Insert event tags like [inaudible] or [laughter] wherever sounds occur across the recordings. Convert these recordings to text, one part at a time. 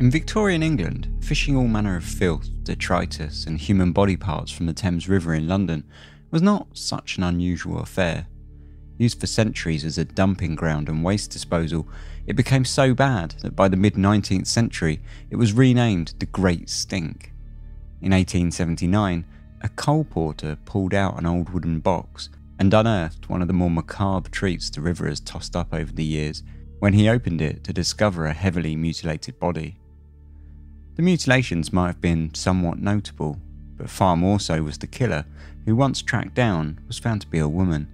In Victorian England, fishing all manner of filth, detritus, and human body parts from the Thames River in London was not such an unusual affair. Used for centuries as a dumping ground and waste disposal, it became so bad that by the mid 19th century it was renamed the Great Stink. In 1879, a coal porter pulled out an old wooden box and unearthed one of the more macabre treats the river has tossed up over the years when he opened it to discover a heavily mutilated body. The mutilations might have been somewhat notable, but far more so was the killer, who once tracked down was found to be a woman,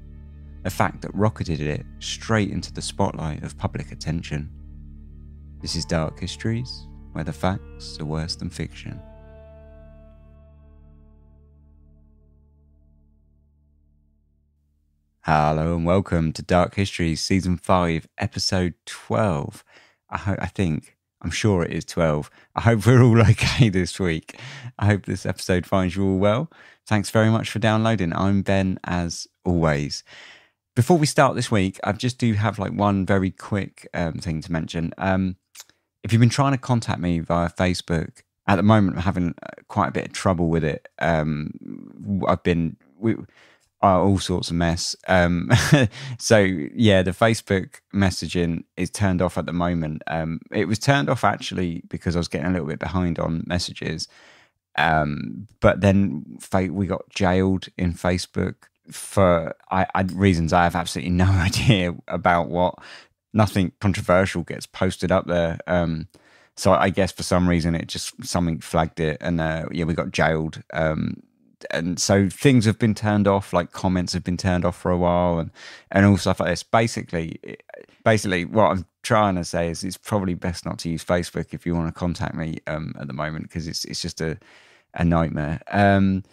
a fact that rocketed it straight into the spotlight of public attention. This is Dark Histories, where the facts are worse than fiction. Hello and welcome to Dark Histories Season 5, Episode 12. I, I think I'm sure it is 12. I hope we're all [laughs] okay this week. I hope this episode finds you all well. Thanks very much for downloading. I'm Ben, as always. Before we start this week, I just do have like one very quick um, thing to mention. Um, if you've been trying to contact me via Facebook, at the moment I'm having uh, quite a bit of trouble with it. Um, I've been we all sorts of mess. Um, [laughs] so yeah, the Facebook messaging is turned off at the moment. Um, it was turned off actually because I was getting a little bit behind on messages. Um, but then we got jailed in Facebook for I, I, reasons I have absolutely [laughs] no idea about. What nothing controversial gets posted up there. Um, so I guess for some reason it just something flagged it, and uh, yeah, we got jailed. And so things have been turned off, like comments have been turned off for a while, and and all stuff like this. Basically, basically, what I'm trying to say is it's probably best not to use Facebook if you want to contact me um, at the moment because it's it's just a a nightmare. Um,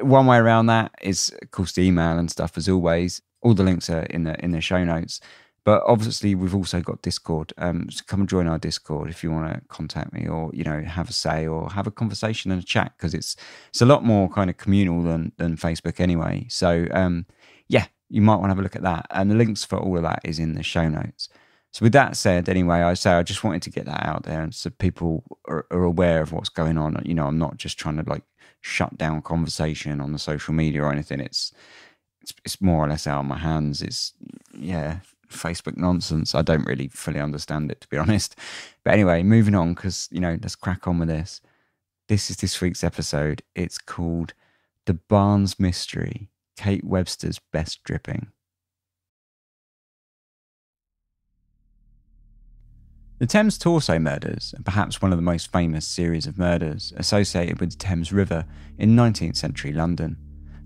one way around that is, of course, the email and stuff. As always, all the links are in the in the show notes. But obviously, we've also got Discord. Um, so come and join our Discord if you want to contact me, or you know, have a say, or have a conversation and a chat because it's it's a lot more kind of communal than than Facebook anyway. So um, yeah, you might want to have a look at that, and the links for all of that is in the show notes. So with that said, anyway, I say I just wanted to get that out there, and so people are, are aware of what's going on. You know, I'm not just trying to like shut down conversation on the social media or anything. It's it's, it's more or less out of my hands. It's yeah, Facebook nonsense. I don't really fully understand it, to be [laughs] honest. But anyway, moving on, because, you know, let's crack on with this. This is this week's episode. It's called The Barnes Mystery Kate Webster's Best Dripping. The Thames Torso murders are perhaps one of the most famous series of murders associated with the Thames River in 19th century London,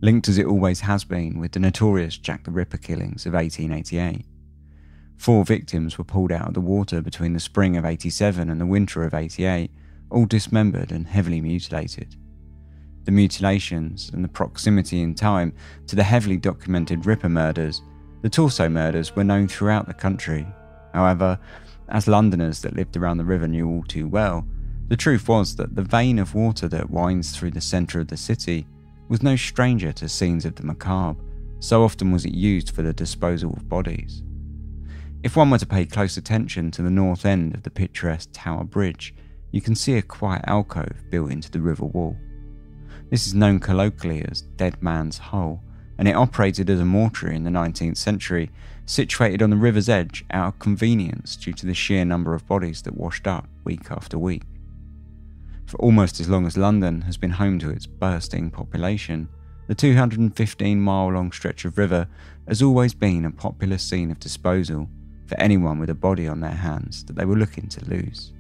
linked as it always has been with the notorious Jack the Ripper killings of 1888. Four victims were pulled out of the water between the spring of 87 and the winter of 88, all dismembered and heavily mutilated. The mutilations and the proximity in time to the heavily documented Ripper murders, the Torso murders were known throughout the country. However, as Londoners that lived around the river knew all too well, the truth was that the vein of water that winds through the centre of the city was no stranger to scenes of the macabre, so often was it used for the disposal of bodies. If one were to pay close attention to the north end of the picturesque Tower Bridge, you can see a quiet alcove built into the river wall. This is known colloquially as Dead Man's Hole, and it operated as a mortuary in the 19th century, situated on the river's edge out of convenience due to the sheer number of bodies that washed up week after week. For almost as long as London has been home to its bursting population, the 215 mile long stretch of river has always been a popular scene of disposal for anyone with a body on their hands that they were looking to lose.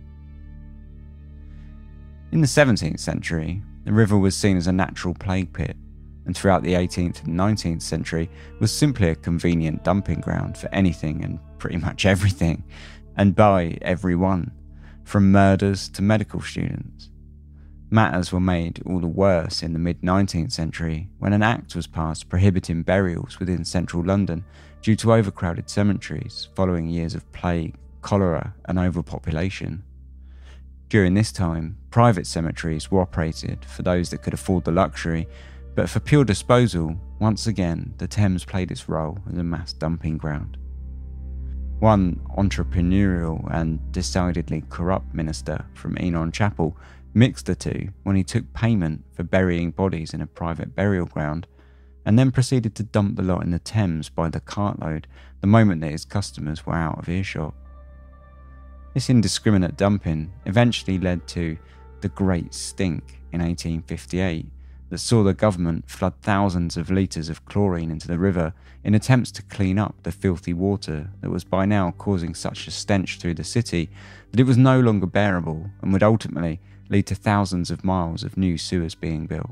In the 17th century, the river was seen as a natural plague pit, and throughout the 18th and 19th century was simply a convenient dumping ground for anything and pretty much everything, and by everyone, from murders to medical students. Matters were made all the worse in the mid 19th century when an act was passed prohibiting burials within central London due to overcrowded cemeteries following years of plague, cholera, and overpopulation. During this time, private cemeteries were operated for those that could afford the luxury, but for pure disposal, once again, the Thames played its role as a mass dumping ground. One entrepreneurial and decidedly corrupt minister from Enon Chapel mixed the two when he took payment for burying bodies in a private burial ground and then proceeded to dump the lot in the Thames by the cartload the moment that his customers were out of earshot. This indiscriminate dumping eventually led to the Great Stink in 1858 that saw the government flood thousands of litres of chlorine into the river in attempts to clean up the filthy water that was by now causing such a stench through the city that it was no longer bearable and would ultimately lead to thousands of miles of new sewers being built.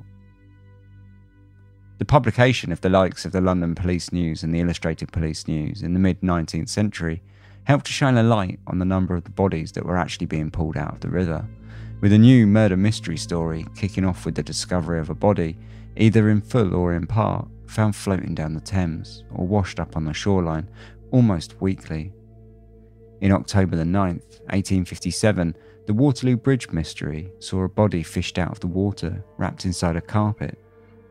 The publication of the likes of the London Police News and the Illustrated Police News in the mid 19th century helped to shine a light on the number of the bodies that were actually being pulled out of the river, with a new murder mystery story kicking off with the discovery of a body, either in full or in part, found floating down the Thames or washed up on the shoreline almost weekly. In October the 9th, 1857, the Waterloo Bridge mystery saw a body fished out of the water, wrapped inside a carpet,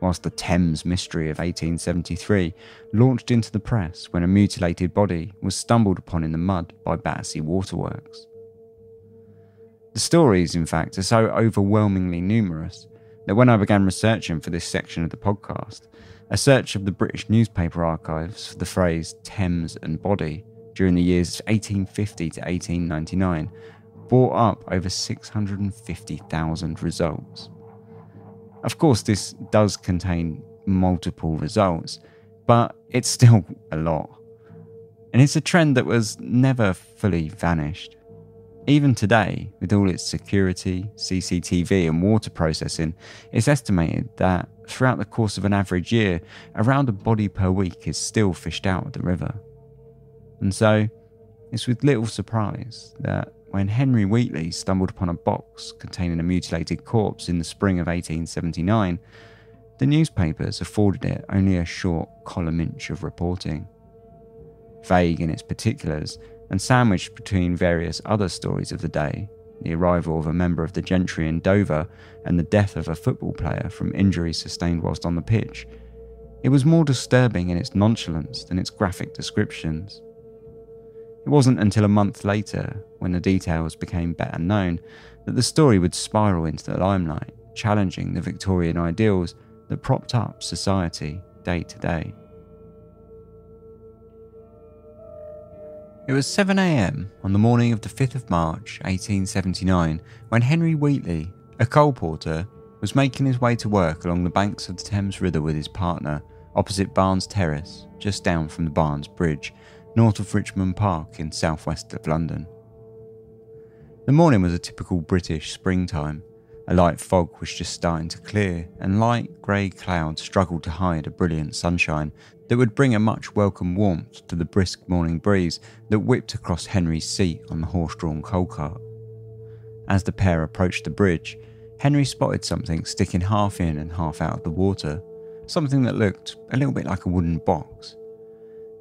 whilst the Thames mystery of 1873 launched into the press when a mutilated body was stumbled upon in the mud by Battersea Waterworks. The stories, in fact, are so overwhelmingly numerous that when I began researching for this section of the podcast, a search of the British newspaper archives for the phrase Thames and body during the years 1850 to 1899 brought up over 650,000 results. Of course, this does contain multiple results, but it's still a lot. And it's a trend that was never fully vanished. Even today, with all its security, CCTV, and water processing, it's estimated that throughout the course of an average year, around a body per week is still fished out of the river. And so, it's with little surprise that when Henry Wheatley stumbled upon a box containing a mutilated corpse in the spring of 1879, the newspapers afforded it only a short column inch of reporting. Vague in its particulars, and sandwiched between various other stories of the day the arrival of a member of the gentry in Dover and the death of a football player from injuries sustained whilst on the pitch, it was more disturbing in its nonchalance than its graphic descriptions. It wasn't until a month later, when the details became better known, that the story would spiral into the limelight, challenging the Victorian ideals that propped up society day to day. It was 7am on the morning of the 5th of March 1879 when Henry Wheatley, a coal porter, was making his way to work along the banks of the Thames River with his partner opposite Barnes Terrace, just down from the Barnes Bridge, north of Richmond Park in southwest of London. The morning was a typical British springtime. A light fog was just starting to clear, and light grey clouds struggled to hide a brilliant sunshine that would bring a much welcome warmth to the brisk morning breeze that whipped across Henry's seat on the horse drawn coal cart. As the pair approached the bridge, Henry spotted something sticking half in and half out of the water, something that looked a little bit like a wooden box.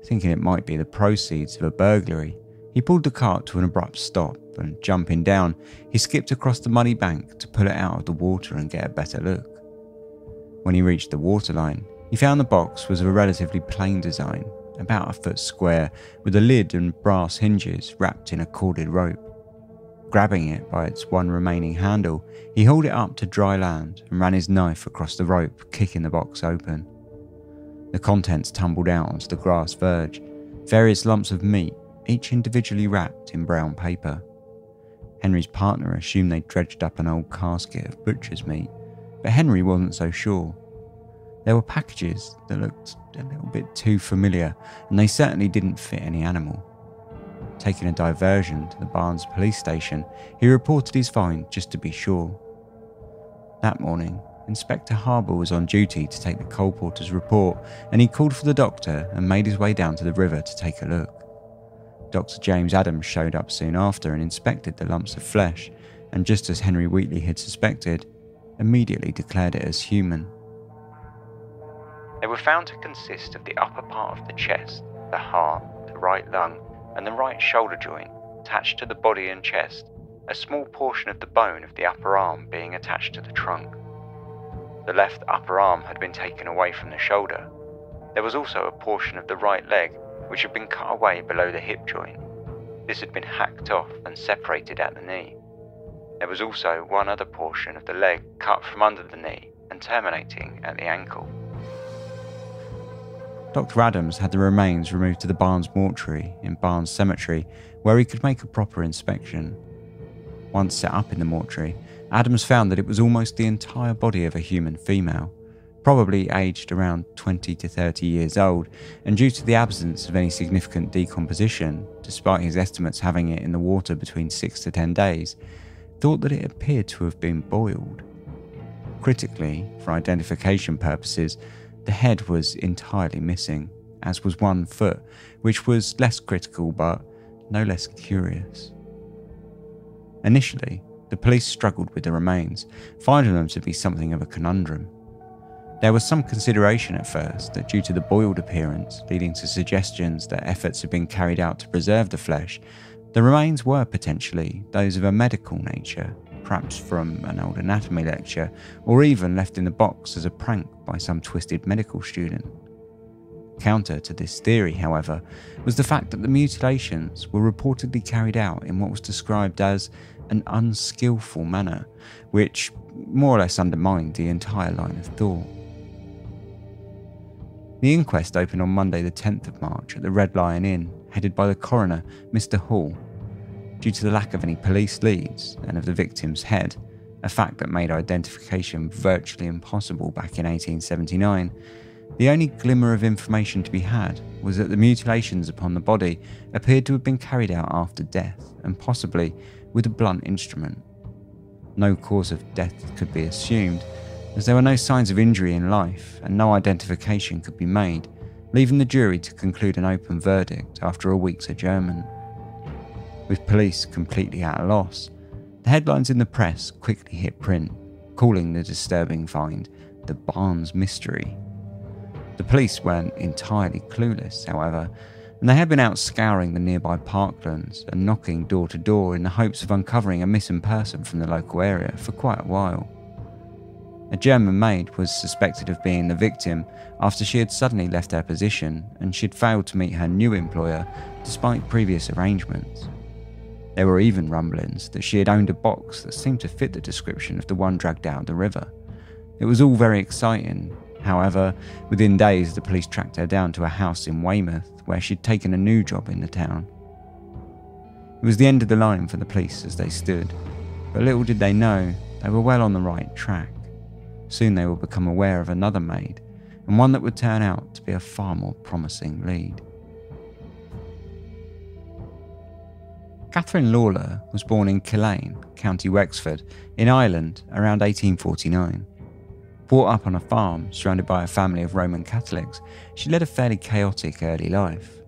Thinking it might be the proceeds of a burglary, he pulled the cart to an abrupt stop and, jumping down, he skipped across the muddy bank to pull it out of the water and get a better look. When he reached the waterline, he found the box was of a relatively plain design, about a foot square, with a lid and brass hinges wrapped in a corded rope. Grabbing it by its one remaining handle, he hauled it up to dry land and ran his knife across the rope, kicking the box open. The contents tumbled out onto the grass verge, various lumps of meat, each individually wrapped in brown paper. Henry's partner assumed they'd dredged up an old casket of butcher's meat, but Henry wasn't so sure. There were packages that looked a little bit too familiar, and they certainly didn't fit any animal. Taking a diversion to the Barnes police station, he reported his find just to be sure. That morning, Inspector Harbour was on duty to take the coal porter's report, and he called for the doctor and made his way down to the river to take a look. Dr. James Adams showed up soon after and inspected the lumps of flesh, and just as Henry Wheatley had suspected, immediately declared it as human. They were found to consist of the upper part of the chest, the heart, the right lung, and the right shoulder joint attached to the body and chest, a small portion of the bone of the upper arm being attached to the trunk. The left upper arm had been taken away from the shoulder. There was also a portion of the right leg which had been cut away below the hip joint. This had been hacked off and separated at the knee. There was also one other portion of the leg cut from under the knee and terminating at the ankle. Dr. Adams had the remains removed to the Barnes mortuary in Barnes Cemetery, where he could make a proper inspection. Once set up in the mortuary, Adams found that it was almost the entire body of a human female, probably aged around 20 to 30 years old, and due to the absence of any significant decomposition, despite his estimates having it in the water between 6 to 10 days, thought that it appeared to have been boiled. Critically, for identification purposes, the head was entirely missing, as was one foot, which was less critical but no less curious. Initially, the police struggled with the remains, finding them to be something of a conundrum. There was some consideration at first that due to the boiled appearance, leading to suggestions that efforts had been carried out to preserve the flesh, the remains were potentially those of a medical nature, perhaps from an old anatomy lecture, or even left in the box as a prank by some twisted medical student. Counter to this theory, however, was the fact that the mutilations were reportedly carried out in what was described as an unskillful manner, which more or less undermined the entire line of thought. The inquest opened on Monday, the 10th of March, at the Red Lion Inn, headed by the coroner, Mr. Hall. Due to the lack of any police leads and of the victim's head, a fact that made identification virtually impossible back in 1879, the only glimmer of information to be had was that the mutilations upon the body appeared to have been carried out after death, and possibly with a blunt instrument. No cause of death could be assumed, as there were no signs of injury in life and no identification could be made, leaving the jury to conclude an open verdict after a week's adjournment. With police completely at a loss, the headlines in the press quickly hit print, calling the disturbing find the Barnes Mystery. The police weren't entirely clueless, however, and they had been out scouring the nearby parklands and knocking door to door in the hopes of uncovering a missing person from the local area for quite a while. A German maid was suspected of being the victim after she had suddenly left her position and she'd failed to meet her new employer despite previous arrangements. There were even rumblings that she had owned a box that seemed to fit the description of the one dragged of the river. It was all very exciting. However, within days, the police tracked her down to a house in Weymouth where she'd taken a new job in the town. It was the end of the line for the police as they stood, but little did they know they were well on the right track. Soon they would become aware of another maid, and one that would turn out to be a far more promising lead. Catherine Lawler was born in Killane, County Wexford, in Ireland around 1849. Brought up on a farm surrounded by a family of Roman Catholics, she led a fairly chaotic early life.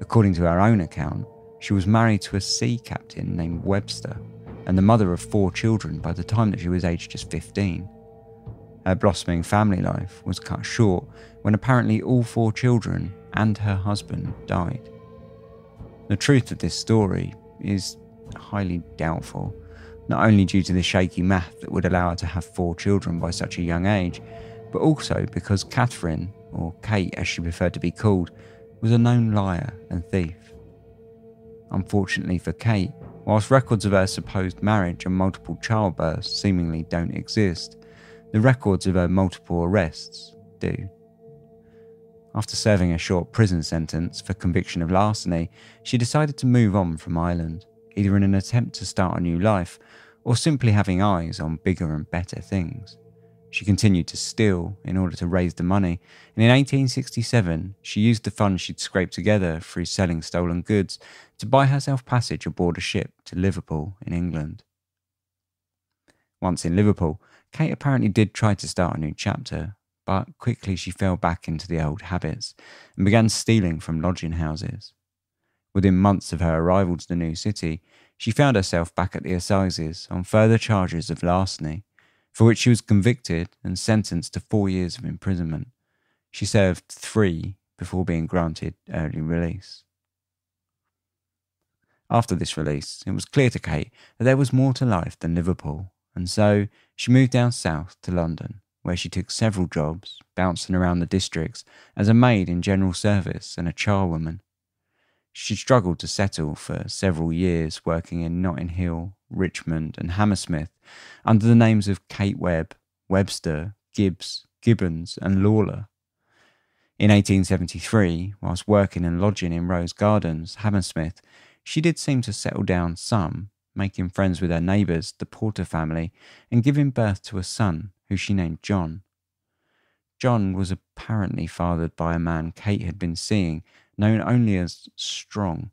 According to her own account, she was married to a sea captain named Webster and the mother of four children by the time that she was aged just 15. Her blossoming family life was cut short when apparently all four children and her husband died. The truth of this story is highly doubtful, not only due to the shaky math that would allow her to have four children by such a young age, but also because Catherine, or Kate as she preferred to be called, was a known liar and thief. Unfortunately for Kate, whilst records of her supposed marriage and multiple childbirths seemingly don't exist, the records of her multiple arrests do. After serving a short prison sentence for conviction of larceny, she decided to move on from Ireland, either in an attempt to start a new life or simply having eyes on bigger and better things. She continued to steal in order to raise the money, and in 1867 she used the funds she'd scraped together through selling stolen goods to buy herself passage aboard a ship to Liverpool in England. Once in Liverpool, Kate apparently did try to start a new chapter, but quickly she fell back into the old habits and began stealing from lodging houses. Within months of her arrival to the new city, she found herself back at the assizes on further charges of larceny, for which she was convicted and sentenced to four years of imprisonment. She served three before being granted early release. After this release, it was clear to Kate that there was more to life than Liverpool, and so she moved down south to London, where she took several jobs, bouncing around the districts as a maid in general service and a charwoman. She struggled to settle for several years, working in Notting Hill, Richmond, and Hammersmith under the names of Kate Webb, Webster, Gibbs, Gibbons, and Lawler. In 1873, whilst working and lodging in Rose Gardens, Hammersmith, she did seem to settle down some, making friends with her neighbours, the Porter family, and giving birth to a son who she named John. John was apparently fathered by a man Kate had been seeing, known only as Strong,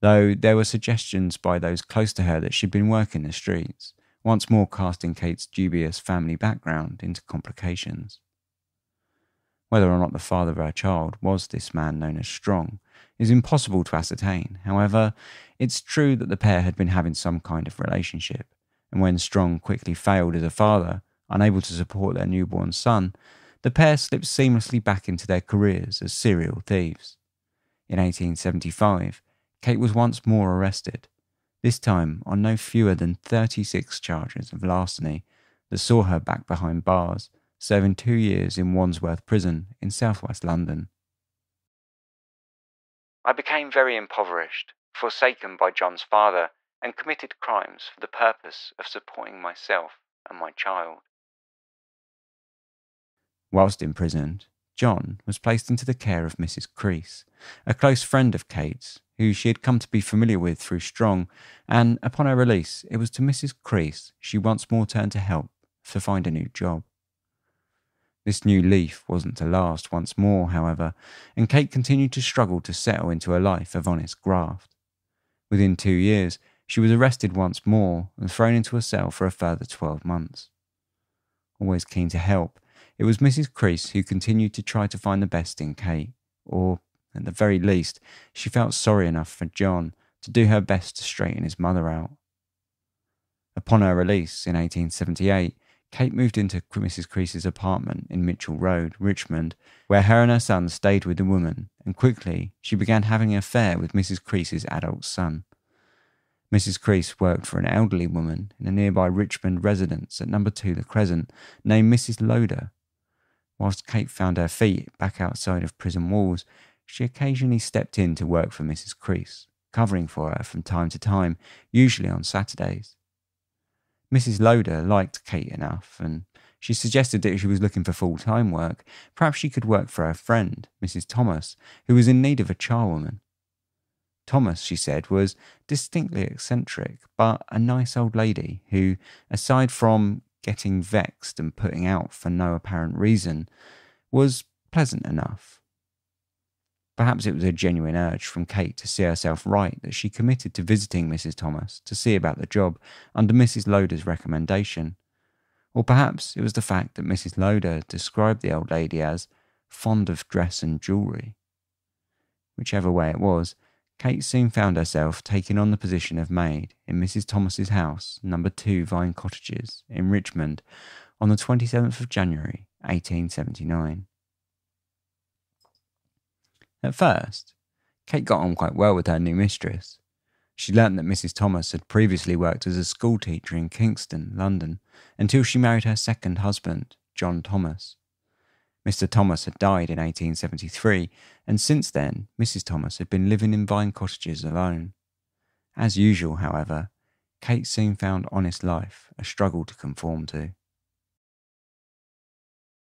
though there were suggestions by those close to her that she'd been working the streets, once more casting Kate's dubious family background into complications. Whether or not the father of her child was this man known as Strong is impossible to ascertain. However, it's true that the pair had been having some kind of relationship, and when Strong quickly failed as a father, unable to support their newborn son, the pair slipped seamlessly back into their careers as serial thieves. In 1875, Kate was once more arrested, this time on no fewer than 36 charges of larceny that saw her back behind bars, serving two years in Wandsworth Prison in southwest London. I became very impoverished, forsaken by John's father, and committed crimes for the purpose of supporting myself and my child. Whilst imprisoned, John was placed into the care of Mrs. Creese, a close friend of Kate's, who she had come to be familiar with through Strong, and upon her release, it was to Mrs. Creese she once more turned to help to find a new job. This new leaf wasn't to last once more, however, and Kate continued to struggle to settle into a life of honest graft. Within two years, she was arrested once more and thrown into a cell for a further 12 months. Always keen to help, it was Mrs. Creese who continued to try to find the best in Kate, or, at the very least, she felt sorry enough for John to do her best to straighten his mother out. Upon her release in 1878, Kate moved into Mrs. Creese's apartment in Mitchell Road, Richmond, where her and her son stayed with the woman, and quickly she began having an affair with Mrs. Creese's adult son. Mrs. Creese worked for an elderly woman in a nearby Richmond residence at number 2 The Crescent named Mrs. Loder, Whilst Kate found her feet back outside of prison walls, she occasionally stepped in to work for Mrs. Creese, covering for her from time to time, usually on Saturdays. Mrs. Loder liked Kate enough, and she suggested that if she was looking for full time work, perhaps she could work for her friend, Mrs. Thomas, who was in need of a charwoman. Thomas, she said, was distinctly eccentric, but a nice old lady who, aside from getting vexed and putting out for no apparent reason, was pleasant enough. Perhaps it was a genuine urge from Kate to see herself right that she committed to visiting Mrs. Thomas to see about the job under Mrs. Loder's recommendation. Or perhaps it was the fact that Mrs. Loder described the old lady as fond of dress and jewellery. Whichever way it was, Kate soon found herself taking on the position of maid in Mrs. Thomas's house, number 2 Vine Cottages, in Richmond, on the 27th of January, 1879. At first, Kate got on quite well with her new mistress. She learnt that Mrs. Thomas had previously worked as a schoolteacher in Kingston, London, until she married her second husband, John Thomas. Mr. Thomas had died in 1873, and since then Mrs. Thomas had been living in Vine Cottages alone. As usual, however, Kate soon found honest life a struggle to conform to.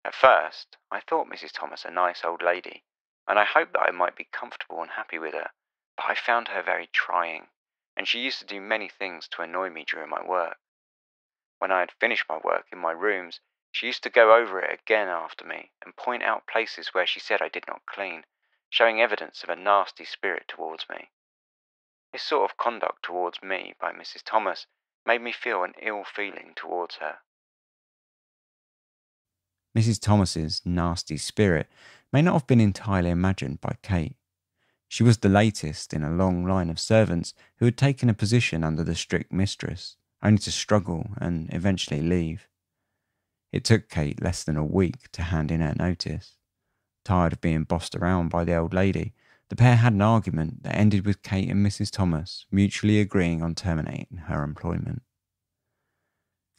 At first, I thought Mrs. Thomas a nice old lady, and I hoped that I might be comfortable and happy with her, but I found her very trying, and she used to do many things to annoy me during my work. When I had finished my work in my rooms, she used to go over it again after me and point out places where she said I did not clean, showing evidence of a nasty spirit towards me. This sort of conduct towards me by Mrs. Thomas made me feel an ill feeling towards her. Mrs. Thomas's nasty spirit may not have been entirely imagined by Kate. She was the latest in a long line of servants who had taken a position under the strict mistress, only to struggle and eventually leave. It took Kate less than a week to hand in her notice. Tired of being bossed around by the old lady, the pair had an argument that ended with Kate and Mrs. Thomas mutually agreeing on terminating her employment.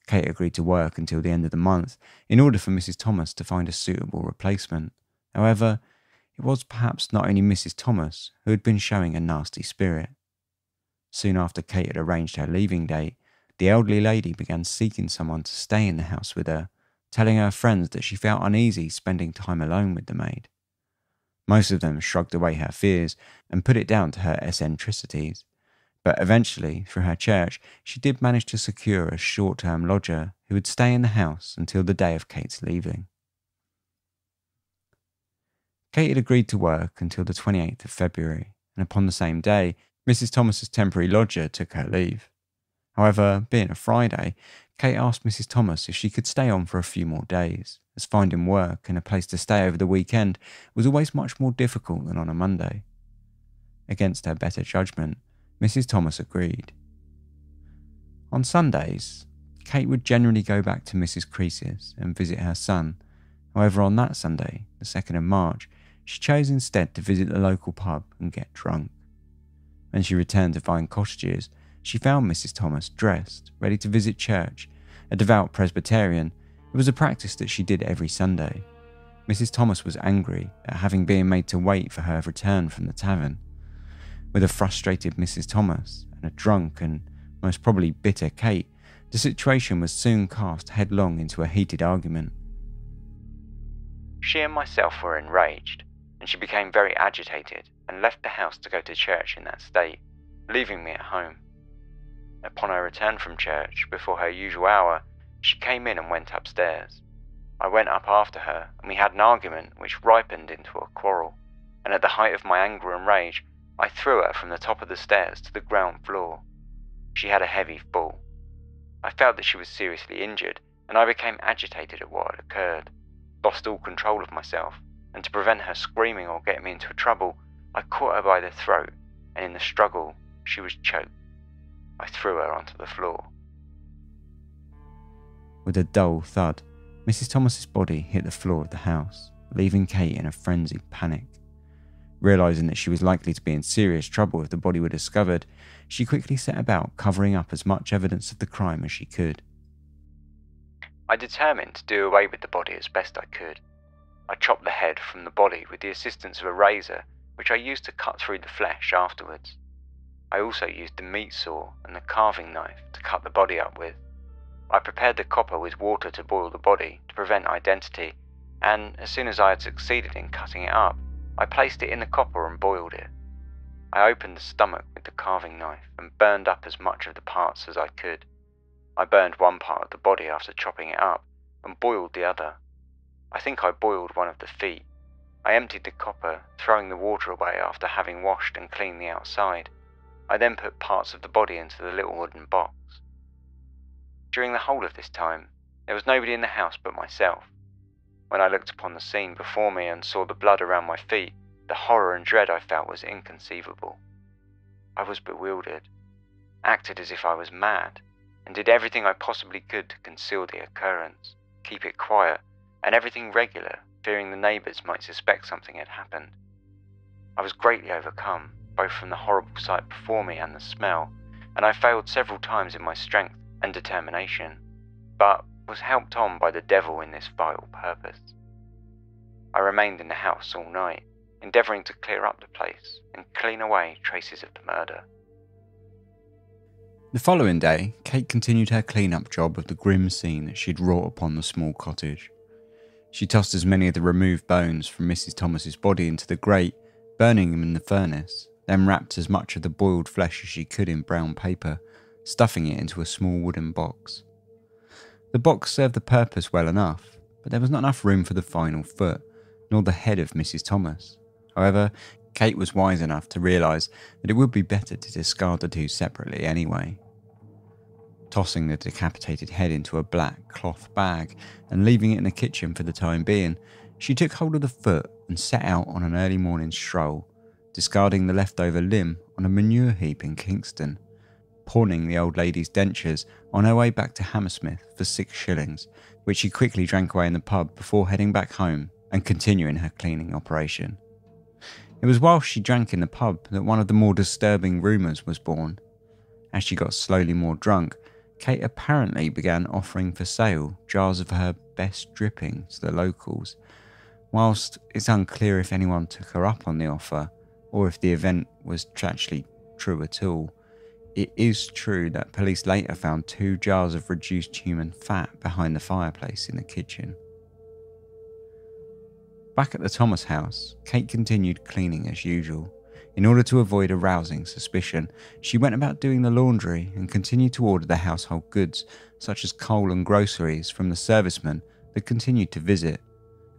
Kate agreed to work until the end of the month in order for Mrs. Thomas to find a suitable replacement. However, it was perhaps not only Mrs. Thomas who had been showing a nasty spirit. Soon after Kate had arranged her leaving date, the elderly lady began seeking someone to stay in the house with her, telling her friends that she felt uneasy spending time alone with the maid. Most of them shrugged away her fears and put it down to her eccentricities. But eventually, through her church, she did manage to secure a short term lodger who would stay in the house until the day of Kate's leaving. Kate had agreed to work until the 28th of February, and upon the same day, Mrs. Thomas's temporary lodger took her leave. However, being a Friday, Kate asked Mrs. Thomas if she could stay on for a few more days, as finding work and a place to stay over the weekend was always much more difficult than on a Monday. Against her better judgment, Mrs. Thomas agreed. On Sundays, Kate would generally go back to Mrs. Creese's and visit her son. However, on that Sunday, the 2nd of March, she chose instead to visit the local pub and get drunk. When she returned to Vine Cottages, she found Mrs. Thomas dressed, ready to visit church. A devout Presbyterian, it was a practice that she did every Sunday. Mrs. Thomas was angry at having been made to wait for her return from the tavern. With a frustrated Mrs. Thomas and a drunk and most probably bitter Kate, the situation was soon cast headlong into a heated argument. She and myself were enraged, and she became very agitated and left the house to go to church in that state, leaving me at home. Upon her return from church, before her usual hour, she came in and went upstairs. I went up after her, and we had an argument which ripened into a quarrel, and at the height of my anger and rage, I threw her from the top of the stairs to the ground floor. She had a heavy fall. I felt that she was seriously injured, and I became agitated at what had occurred, lost all control of myself, and to prevent her screaming or getting me into trouble, I caught her by the throat, and in the struggle, she was choked. I threw her onto the floor. With a dull thud, Mrs. Thomas's body hit the floor of the house, leaving Kate in a frenzied panic. Realizing that she was likely to be in serious trouble if the body were discovered, she quickly set about covering up as much evidence of the crime as she could. I determined to do away with the body as best I could. I chopped the head from the body with the assistance of a razor, which I used to cut through the flesh afterwards. I also used the meat saw and the carving knife to cut the body up with. I prepared the copper with water to boil the body to prevent identity, and as soon as I had succeeded in cutting it up, I placed it in the copper and boiled it. I opened the stomach with the carving knife and burned up as much of the parts as I could. I burned one part of the body after chopping it up and boiled the other. I think I boiled one of the feet. I emptied the copper, throwing the water away after having washed and cleaned the outside. I then put parts of the body into the little wooden box. During the whole of this time, there was nobody in the house but myself. When I looked upon the scene before me and saw the blood around my feet, the horror and dread I felt was inconceivable. I was bewildered, acted as if I was mad, and did everything I possibly could to conceal the occurrence, keep it quiet, and everything regular, fearing the neighbours might suspect something had happened. I was greatly overcome, both from the horrible sight before me and the smell, and I failed several times in my strength and determination. But was helped on by the devil in this vital purpose. I remained in the house all night, endeavouring to clear up the place and clean away traces of the murder. The following day, Kate continued her clean-up job of the grim scene that she'd wrought upon the small cottage. She tossed as many of the removed bones from Mrs. Thomas's body into the grate, burning them in the furnace, then wrapped as much of the boiled flesh as she could in brown paper, stuffing it into a small wooden box. The box served the purpose well enough, but there was not enough room for the final foot, nor the head of Mrs. Thomas. However, Kate was wise enough to realise that it would be better to discard the two separately anyway. Tossing the decapitated head into a black cloth bag and leaving it in the kitchen for the time being, she took hold of the foot and set out on an early morning stroll, discarding the leftover limb on a manure heap in Kingston pawning the old lady's dentures on her way back to Hammersmith for six shillings, which she quickly drank away in the pub before heading back home and continuing her cleaning operation. It was whilst she drank in the pub that one of the more disturbing rumours was born. As she got slowly more drunk, Kate apparently began offering for sale jars of her best dripping to the locals, Whilst it's unclear if anyone took her up on the offer or if the event was actually true at all, it is true that police later found two jars of reduced human fat behind the fireplace in the kitchen. Back at the Thomas house, Kate continued cleaning as usual. In order to avoid arousing suspicion, she went about doing the laundry and continued to order the household goods, such as coal and groceries, from the servicemen that continued to visit,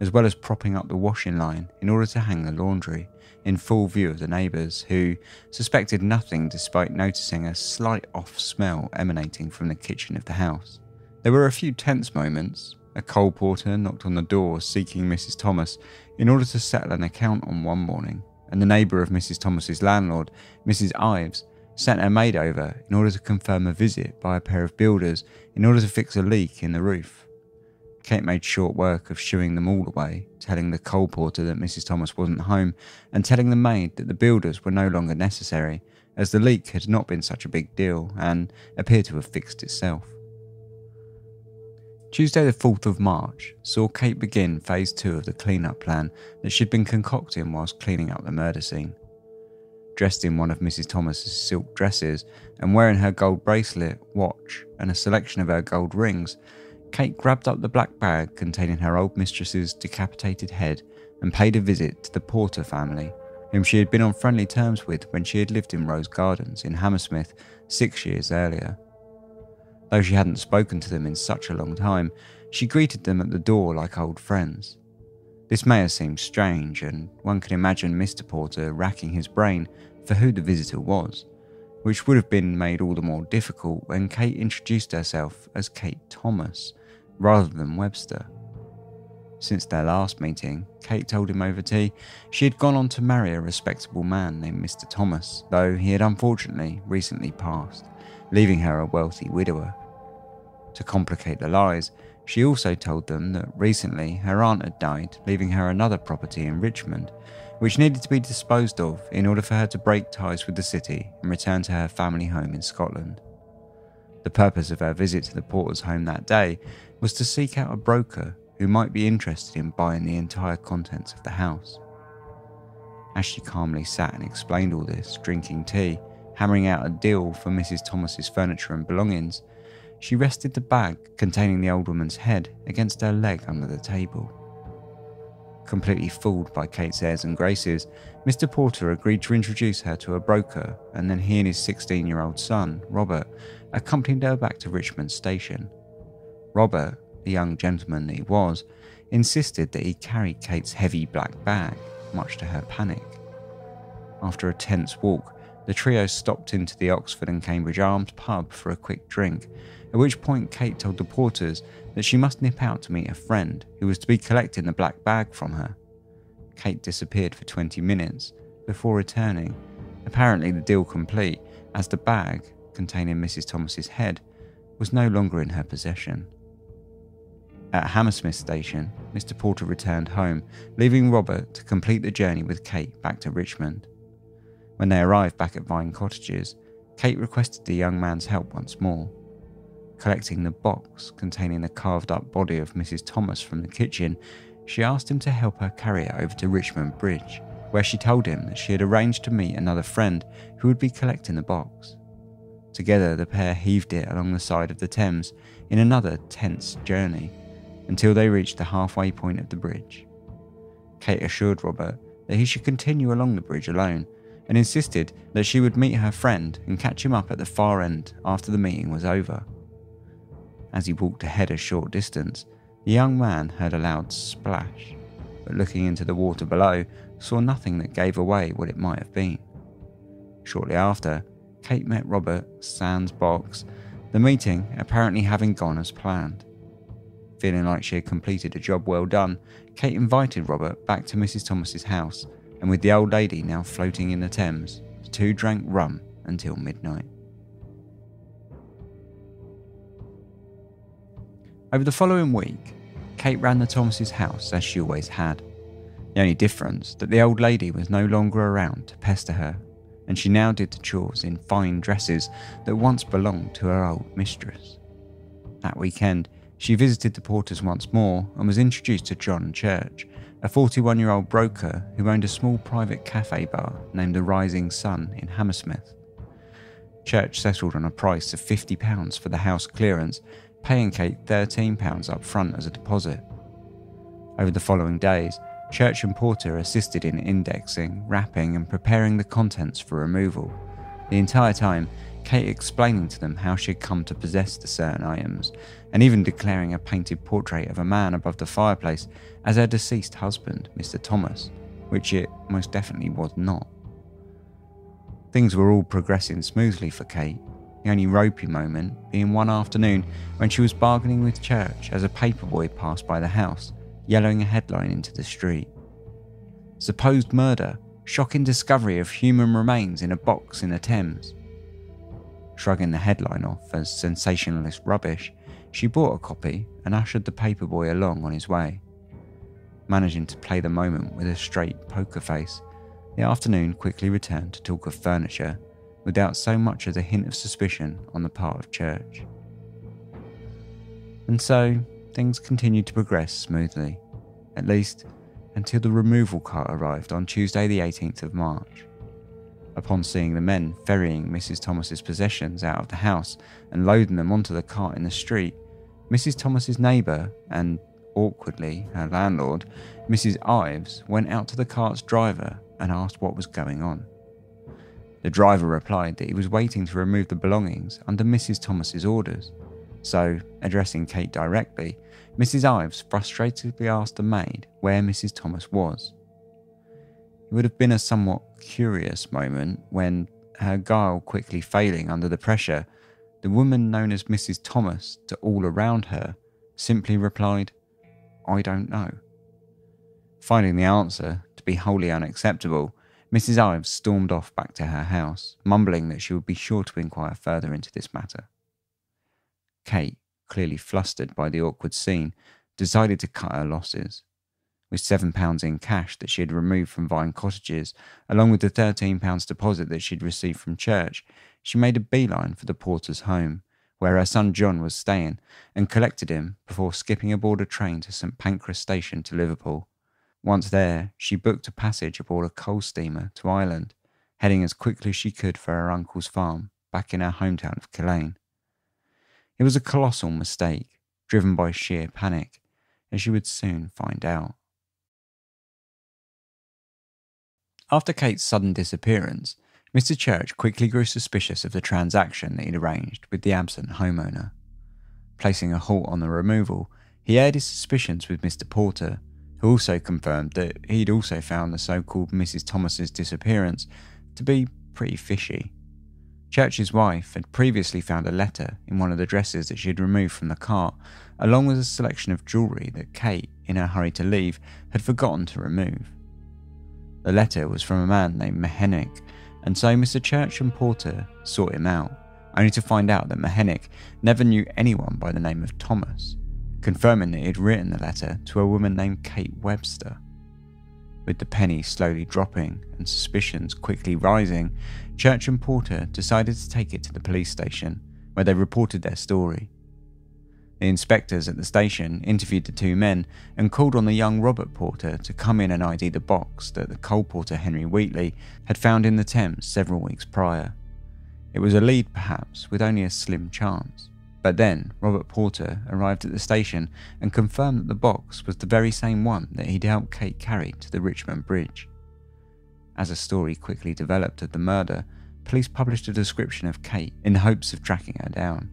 as well as propping up the washing line in order to hang the laundry in full view of the neighbours, who suspected nothing despite noticing a slight off smell emanating from the kitchen of the house. There were a few tense moments. A coal porter knocked on the door seeking Mrs. Thomas in order to settle an account on one morning, and the neighbour of Mrs. Thomas's landlord, Mrs. Ives, sent her maid over in order to confirm a visit by a pair of builders in order to fix a leak in the roof. Kate made short work of shooing them all away, telling the coal porter that Mrs. Thomas wasn't home, and telling the maid that the builders were no longer necessary, as the leak had not been such a big deal and appeared to have fixed itself. Tuesday, the 4th of March, saw Kate begin phase two of the clean-up plan that she'd been concocting whilst cleaning up the murder scene. Dressed in one of Mrs. Thomas's silk dresses and wearing her gold bracelet, watch, and a selection of her gold rings, Kate grabbed up the black bag containing her old mistress's decapitated head and paid a visit to the Porter family, whom she had been on friendly terms with when she had lived in Rose Gardens in Hammersmith six years earlier. Though she hadn't spoken to them in such a long time, she greeted them at the door like old friends. This may have seemed strange, and one can imagine Mr. Porter racking his brain for who the visitor was, which would have been made all the more difficult when Kate introduced herself as Kate Thomas, rather than Webster. Since their last meeting, Kate told him over tea she had gone on to marry a respectable man named Mr. Thomas, though he had unfortunately recently passed, leaving her a wealthy widower. To complicate the lies, she also told them that recently her aunt had died, leaving her another property in Richmond, which needed to be disposed of in order for her to break ties with the city and return to her family home in Scotland. The purpose of her visit to the porter's home that day was to seek out a broker who might be interested in buying the entire contents of the house. As she calmly sat and explained all this, drinking tea, hammering out a deal for Mrs. Thomas's furniture and belongings, she rested the bag containing the old woman's head against her leg under the table. Completely fooled by Kate's airs and graces, Mr. Porter agreed to introduce her to a broker, and then he and his 16 year old son, Robert, accompanied her back to Richmond Station. Robert, the young gentleman that he was, insisted that he carry Kate's heavy black bag, much to her panic. After a tense walk, the trio stopped into the Oxford and Cambridge Arms pub for a quick drink, at which point Kate told the porters that she must nip out to meet a friend who was to be collecting the black bag from her. Kate disappeared for 20 minutes before returning, apparently the deal complete, as the bag, containing Mrs. Thomas's head, was no longer in her possession. At Hammersmith Station, Mr. Porter returned home, leaving Robert to complete the journey with Kate back to Richmond. When they arrived back at Vine Cottages, Kate requested the young man's help once more. Collecting the box containing the carved up body of Mrs. Thomas from the kitchen, she asked him to help her carry it over to Richmond Bridge, where she told him that she had arranged to meet another friend who would be collecting the box. Together, the pair heaved it along the side of the Thames in another tense journey until they reached the halfway point of the bridge. Kate assured Robert that he should continue along the bridge alone and insisted that she would meet her friend and catch him up at the far end after the meeting was over. As he walked ahead a short distance, the young man heard a loud splash, but looking into the water below, saw nothing that gave away what it might have been. Shortly after, Kate met Robert Sans box, the meeting apparently having gone as planned. Feeling like she had completed a job well done, Kate invited Robert back to Mrs. Thomas's house, and with the old lady now floating in the Thames, the two drank rum until midnight. Over the following week, Kate ran the Thomases' house as she always had. The only difference that the old lady was no longer around to pester her, and she now did the chores in fine dresses that once belonged to her old mistress. That weekend, she visited the Porters once more and was introduced to John Church, a 41 year old broker who owned a small private cafe bar named the Rising Sun in Hammersmith. Church settled on a price of £50 for the house clearance, paying Kate £13 up front as a deposit. Over the following days, Church and Porter assisted in indexing, wrapping, and preparing the contents for removal. The entire time, Kate explaining to them how she had come to possess the certain items, and even declaring a painted portrait of a man above the fireplace as her deceased husband, Mr. Thomas, which it most definitely was not. Things were all progressing smoothly for Kate, the only ropey moment being one afternoon when she was bargaining with Church as a paperboy passed by the house, yellowing a headline into the street. Supposed murder, shocking discovery of human remains in a box in the Thames. Shrugging the headline off as sensationalist rubbish, she bought a copy and ushered the paperboy along on his way. Managing to play the moment with a straight poker face, the afternoon quickly returned to talk of furniture without so much as a hint of suspicion on the part of Church. And so, things continued to progress smoothly, at least until the removal cart arrived on Tuesday, the 18th of March. Upon seeing the men ferrying Mrs. Thomas's possessions out of the house and loading them onto the cart in the street, Mrs. Thomas's neighbour and, awkwardly, her landlord, Mrs. Ives, went out to the cart's driver and asked what was going on. The driver replied that he was waiting to remove the belongings under Mrs. Thomas's orders. So, addressing Kate directly, Mrs. Ives frustratedly asked the maid where Mrs. Thomas was. It would have been a somewhat curious moment when, her guile quickly failing under the pressure, the woman known as Mrs. Thomas to all around her simply replied, I don't know. Finding the answer to be wholly unacceptable, Mrs. Ives stormed off back to her house, mumbling that she would be sure to inquire further into this matter. Kate, clearly flustered by the awkward scene, decided to cut her losses. With £7 in cash that she had removed from Vine Cottages, along with the £13 deposit that she'd received from church, she made a beeline for the porter's home, where her son John was staying, and collected him before skipping aboard a train to St Pancras Station to Liverpool. Once there, she booked a passage aboard a coal steamer to Ireland, heading as quickly as she could for her uncle's farm back in her hometown of Killanne. It was a colossal mistake, driven by sheer panic, as she would soon find out. After Kate's sudden disappearance, Mr. Church quickly grew suspicious of the transaction that he'd arranged with the absent homeowner. Placing a halt on the removal, he aired his suspicions with Mr. Porter who also confirmed that he'd also found the so called Mrs. Thomas's disappearance to be pretty fishy. Church's wife had previously found a letter in one of the dresses that she had removed from the cart, along with a selection of jewellery that Kate, in her hurry to leave, had forgotten to remove. The letter was from a man named Mehenik, and so Mr. Church and Porter sought him out, only to find out that Mehenik never knew anyone by the name of Thomas confirming that he had written the letter to a woman named Kate Webster. With the penny slowly dropping and suspicions quickly rising, Church and Porter decided to take it to the police station, where they reported their story. The inspectors at the station interviewed the two men and called on the young Robert Porter to come in and ID the box that the coal porter Henry Wheatley had found in the Thames several weeks prior. It was a lead, perhaps, with only a slim chance. But then Robert Porter arrived at the station and confirmed that the box was the very same one that he'd helped Kate carry to the Richmond Bridge. As a story quickly developed of the murder, police published a description of Kate in hopes of tracking her down.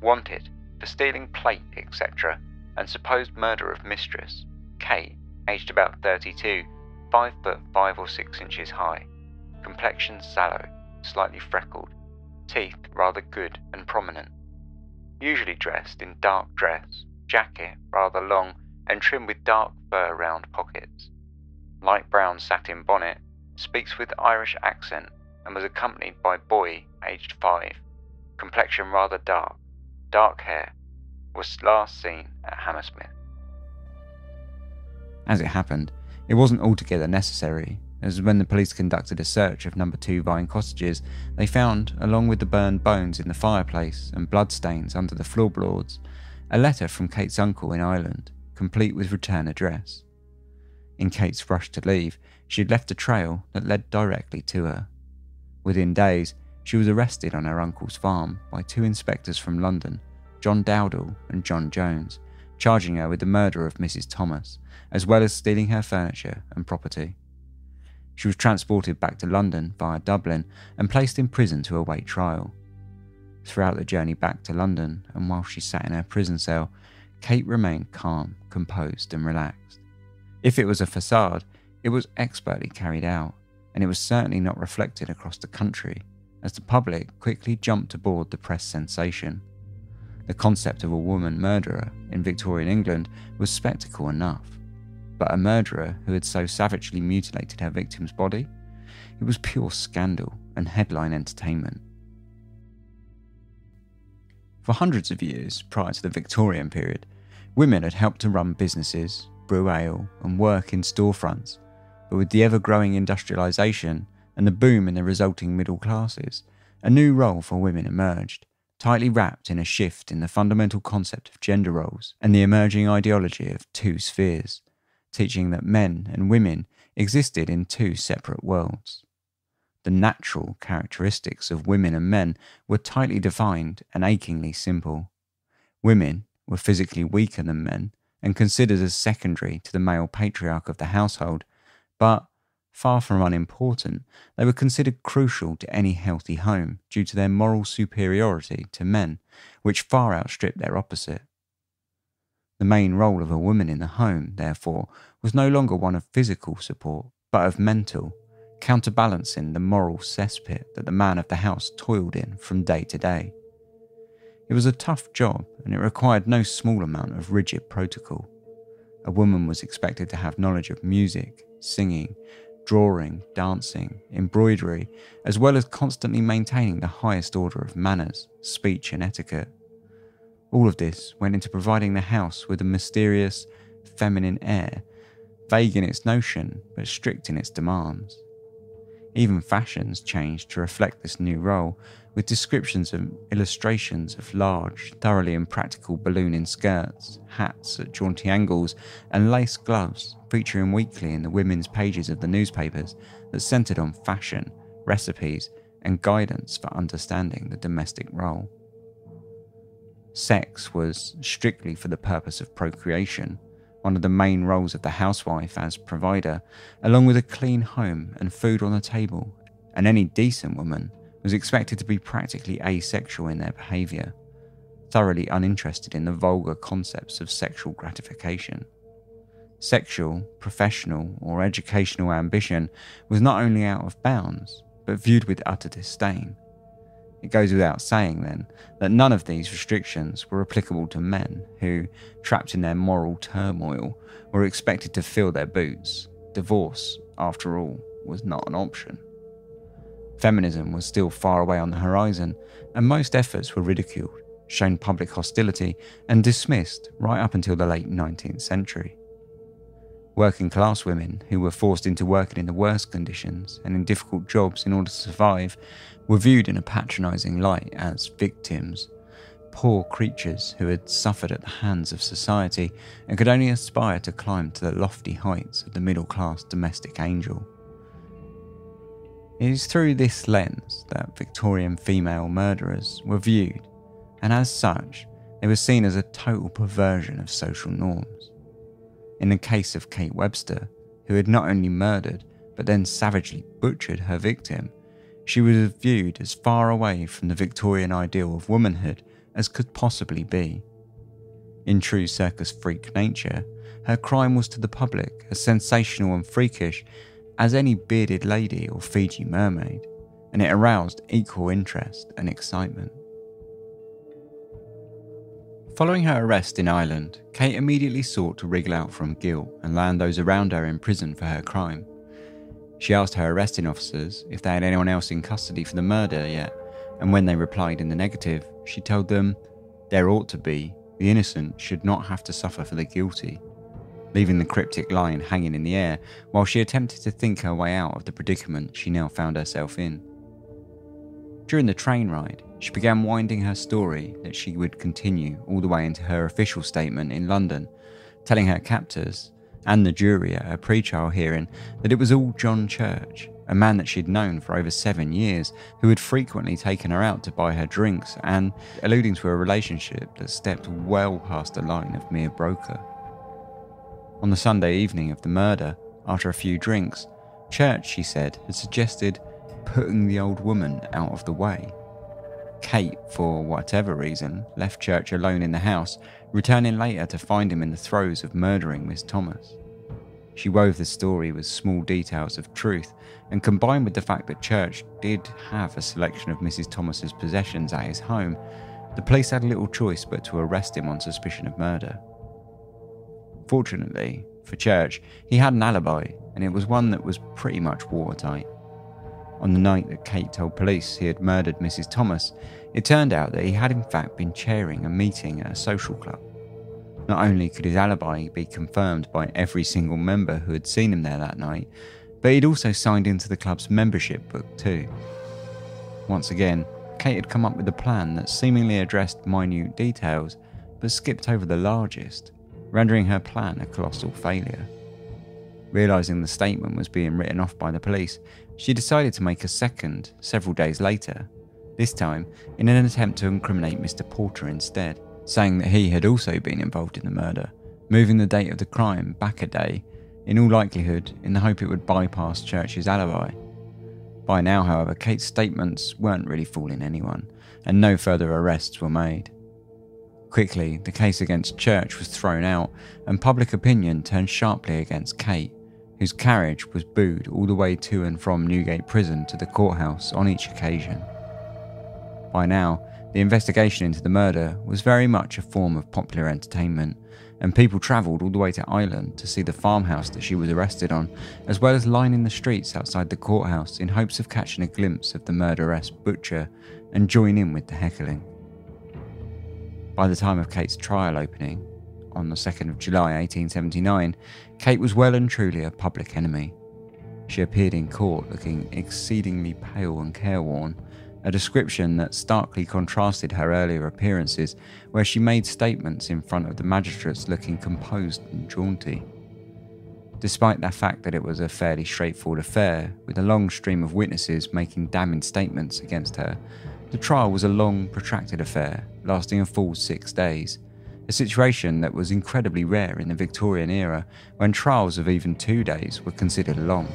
Wanted for stealing plate, etc., and supposed murder of mistress, Kate, aged about 32, 5 foot 5 or 6 inches high, complexion sallow, slightly freckled, teeth rather good and prominent. Usually dressed in dark dress, jacket rather long and trimmed with dark fur round pockets. Light brown satin bonnet, speaks with Irish accent and was accompanied by boy aged five. Complexion rather dark, dark hair, was last seen at Hammersmith. As it happened, it wasn't altogether necessary as when the police conducted a search of number 2 Vine cottages, they found, along with the burned bones in the fireplace and bloodstains under the floorboards, a letter from Kate's uncle in Ireland, complete with return address. In Kate's rush to leave, she had left a trail that led directly to her. Within days, she was arrested on her uncle's farm by two inspectors from London, John Dowdall and John Jones, charging her with the murder of Mrs. Thomas, as well as stealing her furniture and property. She was transported back to London via Dublin and placed in prison to await trial. Throughout the journey back to London, and while she sat in her prison cell, Kate remained calm, composed, and relaxed. If it was a facade, it was expertly carried out, and it was certainly not reflected across the country, as the public quickly jumped aboard the press sensation. The concept of a woman murderer in Victorian England was spectacle enough, but a murderer who had so savagely mutilated her victim's body? It was pure scandal and headline entertainment. For hundreds of years prior to the Victorian period, women had helped to run businesses, brew ale, and work in storefronts. But with the ever growing industrialisation and the boom in the resulting middle classes, a new role for women emerged, tightly wrapped in a shift in the fundamental concept of gender roles and the emerging ideology of two spheres, teaching that men and women existed in two separate worlds the natural characteristics of women and men were tightly defined and achingly simple. Women were physically weaker than men and considered as secondary to the male patriarch of the household, but far from unimportant, they were considered crucial to any healthy home due to their moral superiority to men, which far outstripped their opposite. The main role of a woman in the home, therefore, was no longer one of physical support, but of mental counterbalancing the moral cesspit that the man of the house toiled in from day to day. It was a tough job and it required no small amount of rigid protocol. A woman was expected to have knowledge of music, singing, drawing, dancing, embroidery, as well as constantly maintaining the highest order of manners, speech, and etiquette. All of this went into providing the house with a mysterious, feminine air, vague in its notion but strict in its demands. Even fashions changed to reflect this new role, with descriptions and illustrations of large, thoroughly impractical ballooning skirts, hats at jaunty angles, and lace gloves featuring weekly in the women's pages of the newspapers that centered on fashion, recipes, and guidance for understanding the domestic role. Sex was strictly for the purpose of procreation, one of the main roles of the housewife as provider, along with a clean home and food on the table, and any decent woman was expected to be practically asexual in their behaviour, thoroughly uninterested in the vulgar concepts of sexual gratification. Sexual, professional, or educational ambition was not only out of bounds, but viewed with utter disdain. It goes without saying, then, that none of these restrictions were applicable to men who, trapped in their moral turmoil, were expected to fill their boots. Divorce, after all, was not an option. Feminism was still far away on the horizon, and most efforts were ridiculed, shown public hostility, and dismissed right up until the late 19th century. Working class women who were forced into working in the worst conditions and in difficult jobs in order to survive were viewed in a patronising light as victims, poor creatures who had suffered at the hands of society and could only aspire to climb to the lofty heights of the middle class domestic angel. It is through this lens that Victorian female murderers were viewed, and as such, they were seen as a total perversion of social norms. In the case of Kate Webster, who had not only murdered but then savagely butchered her victim, she was viewed as far away from the Victorian ideal of womanhood as could possibly be. In true circus freak nature, her crime was to the public as sensational and freakish as any bearded lady or Fiji mermaid, and it aroused equal interest and excitement. Following her arrest in Ireland, Kate immediately sought to wriggle out from guilt and land those around her in prison for her crime. She asked her arresting officers if they had anyone else in custody for the murder yet, and when they replied in the negative, she told them, There ought to be. The innocent should not have to suffer for the guilty, leaving the cryptic line hanging in the air while she attempted to think her way out of the predicament she now found herself in. During the train ride, she began winding her story that she would continue all the way into her official statement in London, telling her captors and the jury at her pre-trial hearing that it was all John Church, a man that she'd known for over seven years, who had frequently taken her out to buy her drinks and alluding to a relationship that stepped well past the line of mere broker. On the Sunday evening of the murder, after a few drinks, Church, she said, had suggested putting the old woman out of the way. Kate, for whatever reason, left Church alone in the house, returning later to find him in the throes of murdering Miss Thomas. She wove the story with small details of truth, and combined with the fact that Church did have a selection of Mrs. Thomas's possessions at his home, the police had little choice but to arrest him on suspicion of murder. Fortunately, for Church, he had an alibi, and it was one that was pretty much watertight. On the night that Kate told police he had murdered Mrs. Thomas, it turned out that he had in fact been chairing a meeting at a social club. Not only could his alibi be confirmed by every single member who had seen him there that night, but he'd also signed into the club's membership book too. Once again, Kate had come up with a plan that seemingly addressed minute details, but skipped over the largest, rendering her plan a colossal failure. Realizing the statement was being written off by the police, she decided to make a second several days later, this time in an attempt to incriminate Mr. Porter instead, saying that he had also been involved in the murder, moving the date of the crime back a day, in all likelihood in the hope it would bypass Church's alibi. By now, however, Kate's statements weren't really fooling anyone, and no further arrests were made. Quickly, the case against Church was thrown out, and public opinion turned sharply against Kate, whose carriage was booed all the way to and from Newgate Prison to the courthouse on each occasion. By now, the investigation into the murder was very much a form of popular entertainment, and people travelled all the way to Ireland to see the farmhouse that she was arrested on, as well as lining the streets outside the courthouse in hopes of catching a glimpse of the murderess butcher and join in with the heckling. By the time of Kate's trial opening, on the 2nd of July 1879, Kate was well and truly a public enemy. She appeared in court looking exceedingly pale and careworn, a description that starkly contrasted her earlier appearances, where she made statements in front of the magistrates looking composed and jaunty. Despite the fact that it was a fairly straightforward affair, with a long stream of witnesses making damning statements against her, the trial was a long, protracted affair, lasting a full six days, a situation that was incredibly rare in the Victorian era when trials of even two days were considered long.